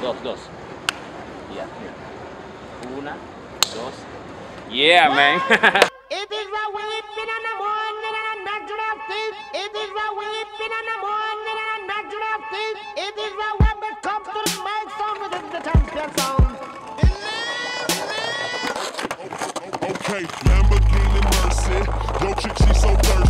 Dos, dos. Yeah, here. Una, dos. Yeah, man. It is a weeping in the morning and a natural thief. It is a weeping in the morning and a natural thief. It is a when we come to the mic sound within the champion sound. Okay, Lamborghini Mercy. Yo, chick, she so thirsty.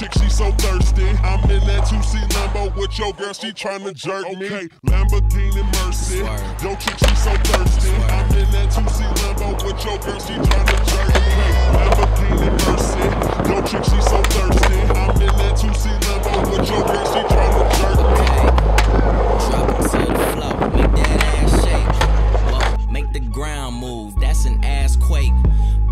Chick, she so thirsty. I'm in that 2C Lambo with your girl, she tryna jerk me. Okay, Lamborghini Mercy. Yo, chick, she so thirsty. I'm in that 2C Lambo with your girl, she tryna move, that's an ass quake.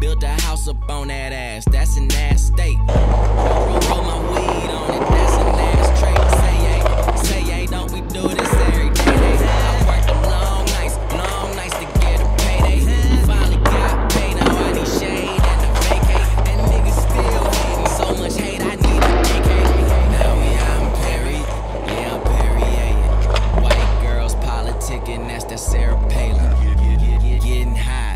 Build a house up on that ass, that's an ass state. Roll my weed on it, that's an ass trait. Say yay, say yay, don't we do this every day? I worked them long nights, long nights to get a payday. Finally got paid, now I need shade and a vacate. And niggas still hating, so much hate, I need a vacate. Now out in Perry, yeah, I'm Perrier. White girls politicking, that's that Sarah Palin. Getting hot,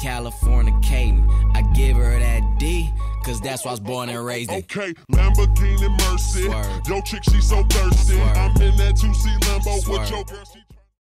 Californicating. I give her that D, cause that's why I was born and raised in. Okay, Lamborghini Mercy. Swerve. Yo, chick, she so thirsty. Swerve. I'm